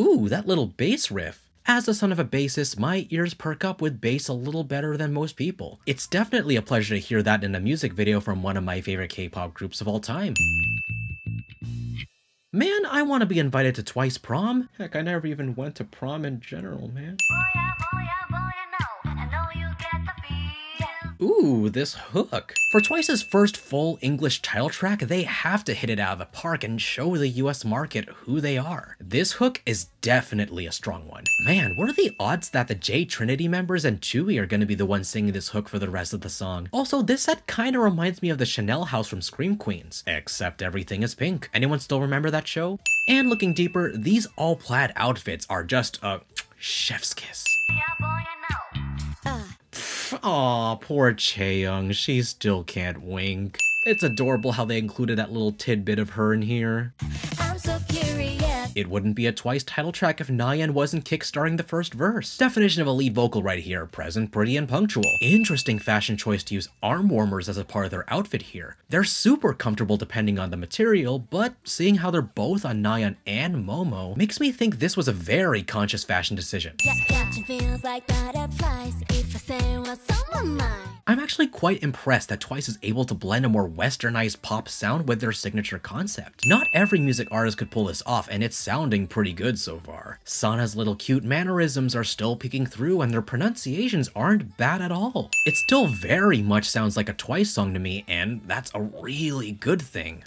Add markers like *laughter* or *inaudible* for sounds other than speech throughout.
Ooh, that little bass riff. As the son of a bassist, my ears perk up with bass a little better than most people. It's definitely a pleasure to hear that in a music video from one of my favorite K-pop groups of all time. Man, I want to be invited to Twice prom. Heck, I never even went to prom in general, man. Oh, Ooh, this hook. For Twice's first full English title track, they have to hit it out of the park and show the US market who they are. This hook is definitely a strong one. Man, what are the odds that the J Trinity members and Tzuyu are gonna be the ones singing this hook for the rest of the song? Also, this set kinda reminds me of the Chanel house from Scream Queens, except everything is pink. Anyone still remember that show? And looking deeper, these all plaid outfits are just a *tsk* chef's kiss. Aw, poor Chaeyoung, she still can't wink. It's adorable how they included that little tidbit of her in here. So it wouldn't be a twice title track if Nayeon wasn't kickstarting the first verse. Definition of a lead vocal right here, present, pretty, and punctual. Interesting fashion choice to use arm warmers as a part of their outfit here. They're super comfortable depending on the material, but seeing how they're both on Nayeon and Momo makes me think this was a very conscious fashion decision. I'm actually quite impressed that Twice is able to blend a more westernized pop sound with their signature concept. Not every music artist could pull this off, and it's sounding pretty good so far. Sana's little cute mannerisms are still peeking through, and their pronunciations aren't bad at all. It still very much sounds like a Twice song to me, and that's a really good thing.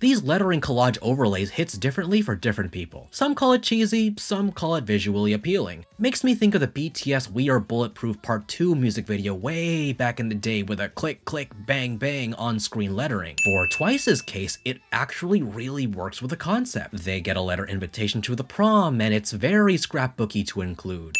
These lettering collage overlays hits differently for different people. Some call it cheesy, some call it visually appealing. Makes me think of the BTS We Are Bulletproof Part 2 music video way back in the day with a click click bang bang on-screen lettering. For Twice's case, it actually really works with the concept. They get a letter invitation to the prom and it's very scrapbooky to include.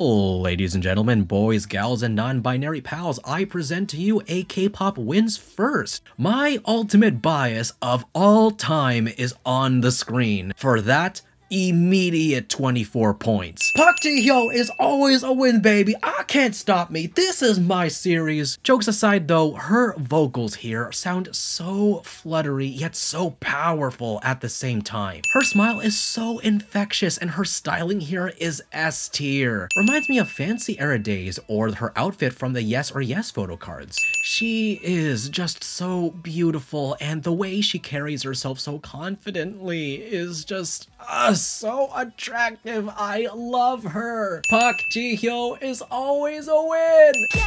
Ladies and gentlemen, boys, gals, and non-binary pals, I present to you a K-pop wins first. My ultimate bias of all time is on the screen. For that, immediate 24 points. Park Ji-hyo is always a win, baby. I can't stop me. This is my series. Jokes aside though, her vocals here sound so fluttery yet so powerful at the same time. Her smile is so infectious and her styling here is S tier. Reminds me of Fancy Era days or her outfit from the Yes or Yes photo cards. She is just so beautiful and the way she carries herself so confidently is just uh, so attractive. I love her. Park Ji-hyo is always a win. *laughs*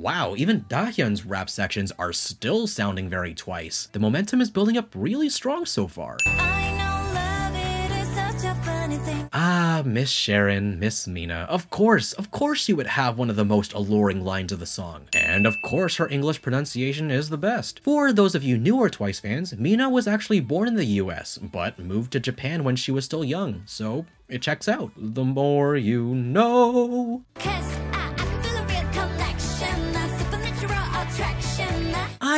Wow, even Dahyun's rap sections are still sounding very twice. The momentum is building up really strong so far. Ah, Miss Sharon, Miss Mina. Of course, of course she would have one of the most alluring lines of the song. And of course her English pronunciation is the best. For those of you newer Twice fans, Mina was actually born in the US, but moved to Japan when she was still young, so it checks out. The more you know.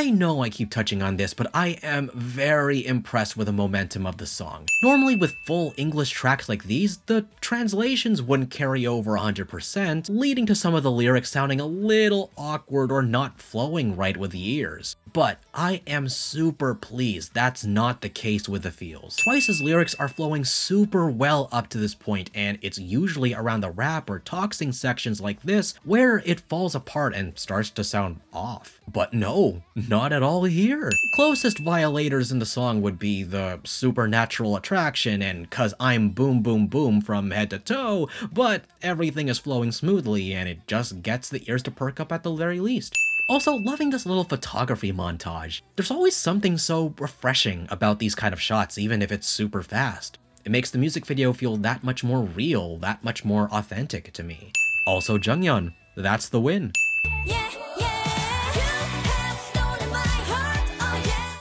I know I keep touching on this, but I am very impressed with the momentum of the song. Normally with full English tracks like these, the translations wouldn't carry over 100%, leading to some of the lyrics sounding a little awkward or not flowing right with the ears. But I am super pleased that's not the case with the feels. Twice's lyrics are flowing super well up to this point, and it's usually around the rap or talking sections like this where it falls apart and starts to sound off. But no, not at all here. Closest violators in the song would be the supernatural attraction and cause I'm boom boom boom from head to toe, but everything is flowing smoothly and it just gets the ears to perk up at the very least. Also, loving this little photography montage. There's always something so refreshing about these kind of shots, even if it's super fast. It makes the music video feel that much more real, that much more authentic to me. Also Jeongyeon, that's the win. Yeah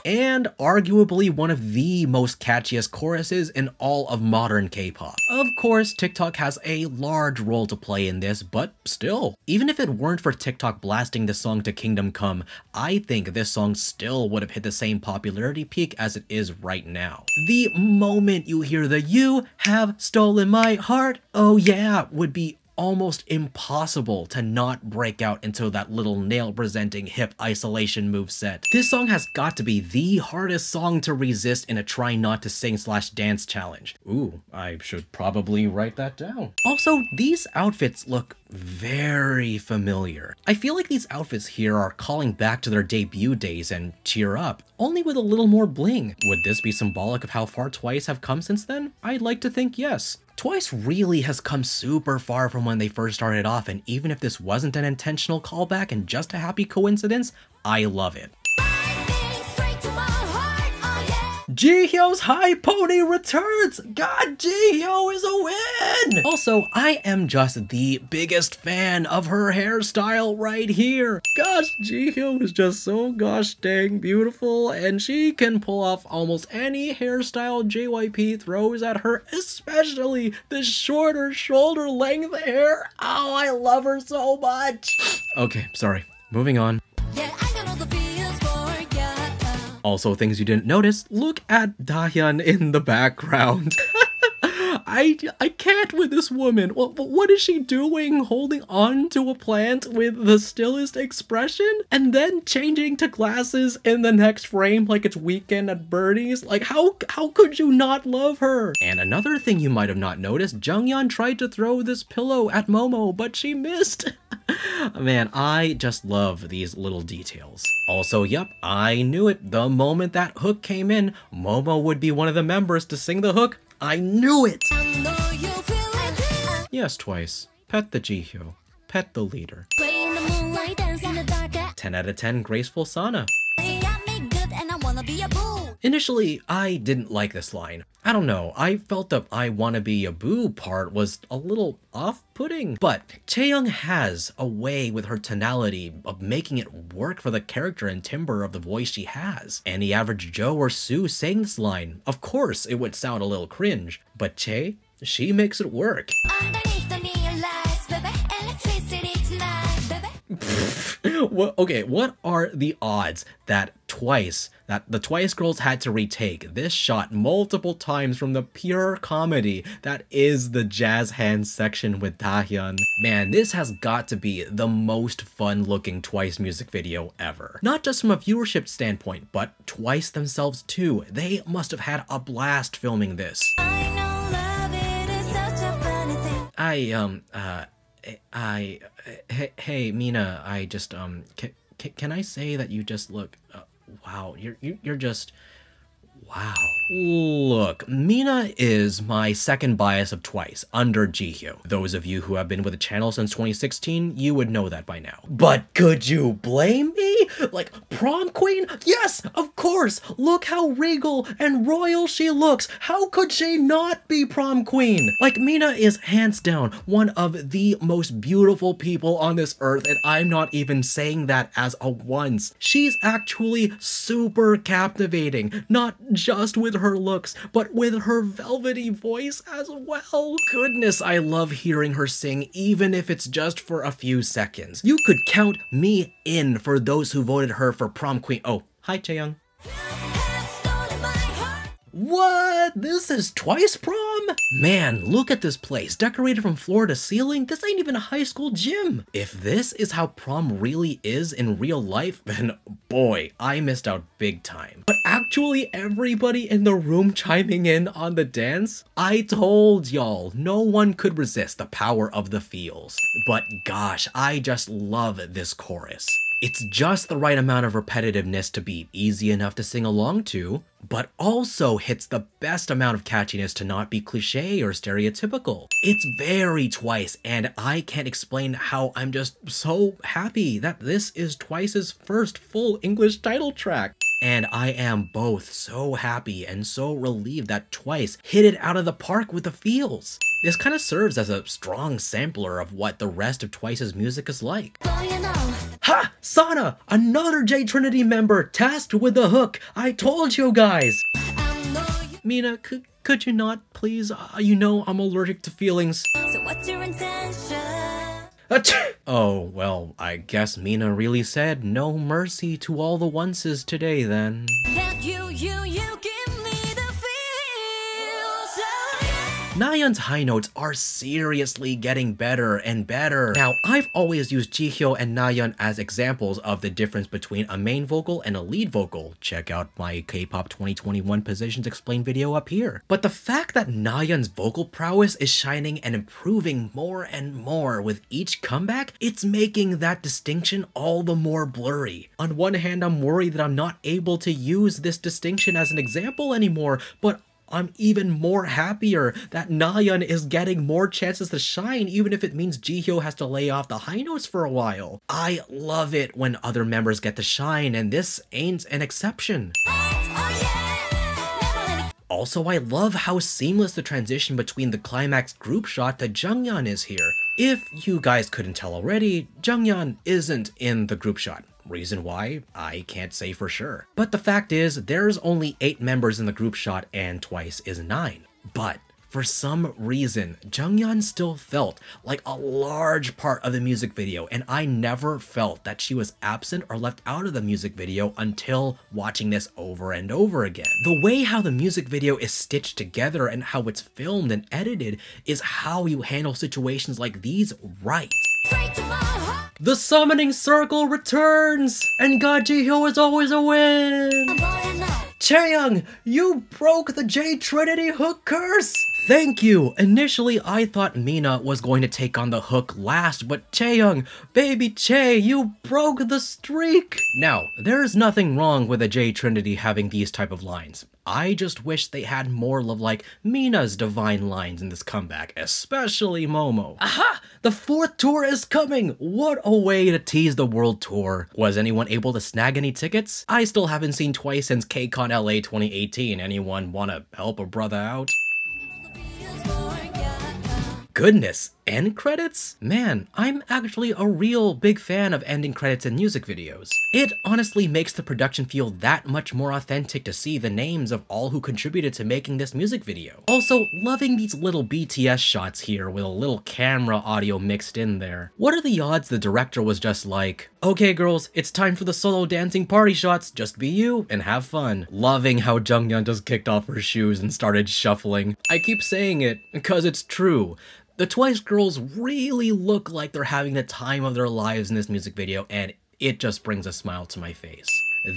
and arguably one of the most catchiest choruses in all of modern K-pop. Of course, TikTok has a large role to play in this, but still, even if it weren't for TikTok blasting the song to Kingdom Come, I think this song still would have hit the same popularity peak as it is right now. The moment you hear the you have stolen my heart, oh yeah, would be almost impossible to not break out into that little nail-presenting hip isolation move set. This song has got to be the hardest song to resist in a try not to sing slash dance challenge. Ooh, I should probably write that down. Also, these outfits look very familiar. I feel like these outfits here are calling back to their debut days and Cheer Up, only with a little more bling. Would this be symbolic of how far Twice have come since then? I'd like to think yes. Twice really has come super far from when they first started off, and even if this wasn't an intentional callback and just a happy coincidence, I love it. Jihyo's High Pony returns! God, Jihyo is a win! Also, I am just the biggest fan of her hairstyle right here. Gosh, Jihyo is just so gosh dang beautiful, and she can pull off almost any hairstyle JYP throws at her, especially the shorter shoulder length hair. Oh, I love her so much! Okay, sorry. Moving on. Also, things you didn't notice, look at Dahyun in the background. *laughs* I, I can't with this woman. What, what is she doing? Holding on to a plant with the stillest expression and then changing to glasses in the next frame like it's weekend at Bernie's? Like how how could you not love her? And another thing you might have not noticed, Jeongyeon tried to throw this pillow at Momo, but she missed. *laughs* *laughs* Man, I just love these little details. Also, yep, I knew it. The moment that hook came in, Momo would be one of the members to sing the hook. I knew it! Yes, twice. Pet the Jihyo. Pet the leader. 10 out of 10 graceful Sana. Initially, I didn't like this line. I don't know, I felt the I wanna be a boo part was a little off-putting. But Chaeyoung has a way with her tonality of making it work for the character and timbre of the voice she has. Any average Joe or Sue saying this line, of course it would sound a little cringe, but Che, she makes it work. Okay, what are the odds that twice, that the Twice girls had to retake this shot multiple times from the pure comedy that is the jazz hands section with Dahyun? Man, this has got to be the most fun looking Twice music video ever. Not just from a viewership standpoint, but Twice themselves too. They must have had a blast filming this. I, um, uh, I, hey, hey, Mina, I just, um, can, can I say that you just look, uh, wow, you're, you're just, wow. Look, Mina is my second bias of twice, under Jihyo. Those of you who have been with the channel since 2016, you would know that by now. But could you blame me? Like, prom queen? Yes, of course! Look how regal and royal she looks! How could she not be prom queen? Like, Mina is hands down one of the most beautiful people on this earth, and I'm not even saying that as a once. She's actually super captivating, not with her looks, but with her velvety voice as well. Goodness, I love hearing her sing, even if it's just for a few seconds. You could count me in for those who voted her for prom queen. Oh, hi Chaeyoung. What? This is twice prom? Man, look at this place, decorated from floor to ceiling. This ain't even a high school gym. If this is how prom really is in real life, *laughs* then boy, I missed out big time. But actually everybody in the room chiming in on the dance? I told y'all, no one could resist the power of the feels. But gosh, I just love this chorus. It's just the right amount of repetitiveness to be easy enough to sing along to, but also hits the best amount of catchiness to not be cliche or stereotypical. It's very Twice, and I can't explain how I'm just so happy that this is Twice's first full English title track. And I am both so happy and so relieved that Twice hit it out of the park with the feels. This kind of serves as a strong sampler of what the rest of Twice's music is like. Ha! Sana! Another J Trinity member tasked with the hook! I told you guys! Mina, could, could you not, please? Uh, you know I'm allergic to feelings. So what's your intention? oh, well, I guess Mina really said no mercy to all the onces today then. Nayeon's high notes are seriously getting better and better. Now, I've always used Jihyo and Nayeon as examples of the difference between a main vocal and a lead vocal. Check out my K-pop 2021 positions explained video up here. But the fact that Nayeon's vocal prowess is shining and improving more and more with each comeback, it's making that distinction all the more blurry. On one hand, I'm worried that I'm not able to use this distinction as an example anymore, but I'm even more happier that Nayeon is getting more chances to shine even if it means Jihyo has to lay off the high notes for a while. I love it when other members get to shine and this ain't an exception. Also, I love how seamless the transition between the climax group shot to Jeongyeon is here. If you guys couldn't tell already, Jeongyeon isn't in the group shot. Reason why, I can't say for sure. But the fact is, there's only 8 members in the group shot and twice is 9. But for some reason, Jeongyeon still felt like a large part of the music video, and I never felt that she was absent or left out of the music video until watching this over and over again. The way how the music video is stitched together and how it's filmed and edited is how you handle situations like these right. The summoning circle returns, and God Jihyo is always a win. Chaeyoung, you broke the J Trinity hook curse! Thank you! Initially, I thought Mina was going to take on the hook last, but Chaeyoung, baby Che, you broke the streak! Now, there's nothing wrong with a J Trinity having these type of lines. I just wish they had more of like Mina's divine lines in this comeback, especially Momo. Aha! The fourth tour is coming! What a way to tease the world tour. Was anyone able to snag any tickets? I still haven't seen twice since KCON LA 2018. Anyone wanna help a brother out? Goodness, end credits? Man, I'm actually a real big fan of ending credits in music videos. It honestly makes the production feel that much more authentic to see the names of all who contributed to making this music video. Also, loving these little BTS shots here with a little camera audio mixed in there. What are the odds the director was just like, okay girls, it's time for the solo dancing party shots, just be you and have fun. Loving how Jeongyeon just kicked off her shoes and started shuffling. I keep saying it because it's true. The Twice girls really look like they're having the time of their lives in this music video, and it just brings a smile to my face.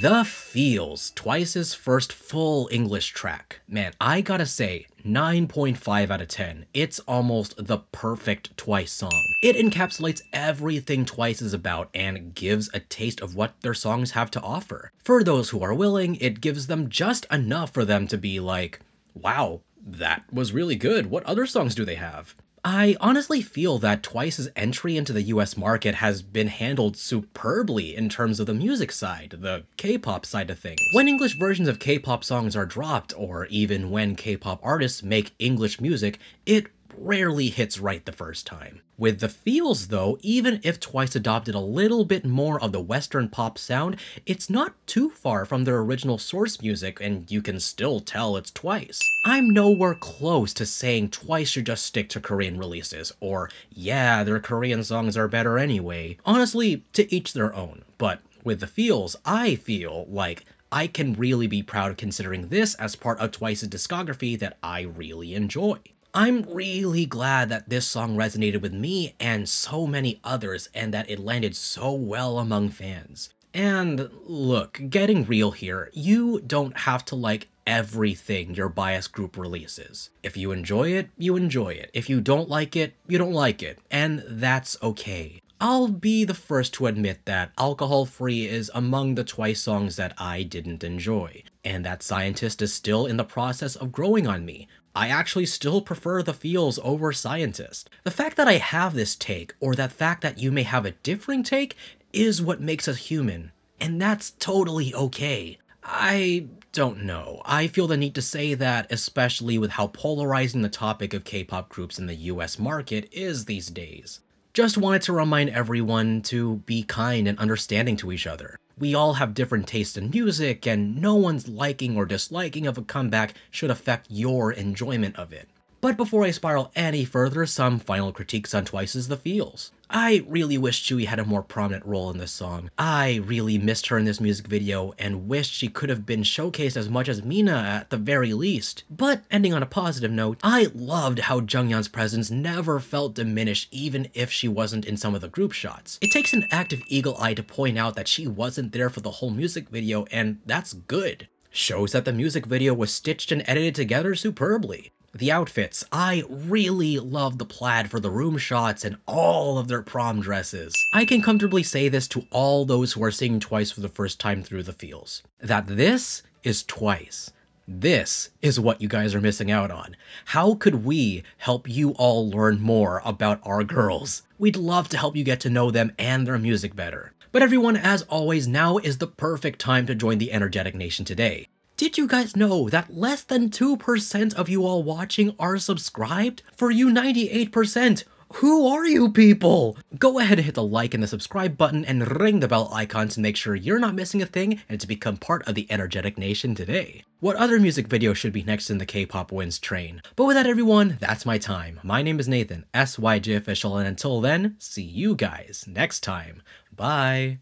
The Feels, Twice's first full English track. Man, I gotta say, 9.5 out of 10. It's almost the perfect Twice song. It encapsulates everything Twice is about and gives a taste of what their songs have to offer. For those who are willing, it gives them just enough for them to be like, wow, that was really good. What other songs do they have? I honestly feel that Twice's entry into the US market has been handled superbly in terms of the music side, the K-pop side of things. When English versions of K-pop songs are dropped, or even when K-pop artists make English music, it rarely hits right the first time. With the feels though, even if Twice adopted a little bit more of the western pop sound, it's not too far from their original source music and you can still tell it's Twice. I'm nowhere close to saying Twice should just stick to Korean releases, or yeah, their Korean songs are better anyway. Honestly, to each their own, but with the feels, I feel like I can really be proud of considering this as part of Twice's discography that I really enjoy. I'm really glad that this song resonated with me and so many others and that it landed so well among fans. And look, getting real here, you don't have to like everything your bias group releases. If you enjoy it, you enjoy it. If you don't like it, you don't like it. And that's okay. I'll be the first to admit that Alcohol Free is among the Twice songs that I didn't enjoy, and that Scientist is still in the process of growing on me, I actually still prefer the feels over scientist. The fact that I have this take, or that fact that you may have a differing take, is what makes us human. And that's totally okay. I don't know. I feel the need to say that, especially with how polarizing the topic of K-pop groups in the US market is these days. Just wanted to remind everyone to be kind and understanding to each other. We all have different tastes in music, and no one's liking or disliking of a comeback should affect your enjoyment of it. But before I spiral any further, some final critiques on Twice's The Feels. I really wish Tzuyu had a more prominent role in this song. I really missed her in this music video and wished she could have been showcased as much as Mina at the very least. But ending on a positive note, I loved how Jeongyeon's presence never felt diminished even if she wasn't in some of the group shots. It takes an active eagle eye to point out that she wasn't there for the whole music video and that's good shows that the music video was stitched and edited together superbly. The outfits, I really love the plaid for the room shots and all of their prom dresses. I can comfortably say this to all those who are seeing Twice for the first time through the feels, that this is Twice. This is what you guys are missing out on. How could we help you all learn more about our girls? We'd love to help you get to know them and their music better. But everyone, as always, now is the perfect time to join the N.ergetic Nation today. Did you guys know that less than 2% of you all watching are subscribed? For you 98%, who are you people? Go ahead and hit the like and the subscribe button and ring the bell icon to make sure you're not missing a thing and to become part of the N.ergetic Nation today. What other music video should be next in the K-pop wins train? But with that everyone, that's my time. My name is Nathan, SYJ Official, and until then, see you guys next time. Bye!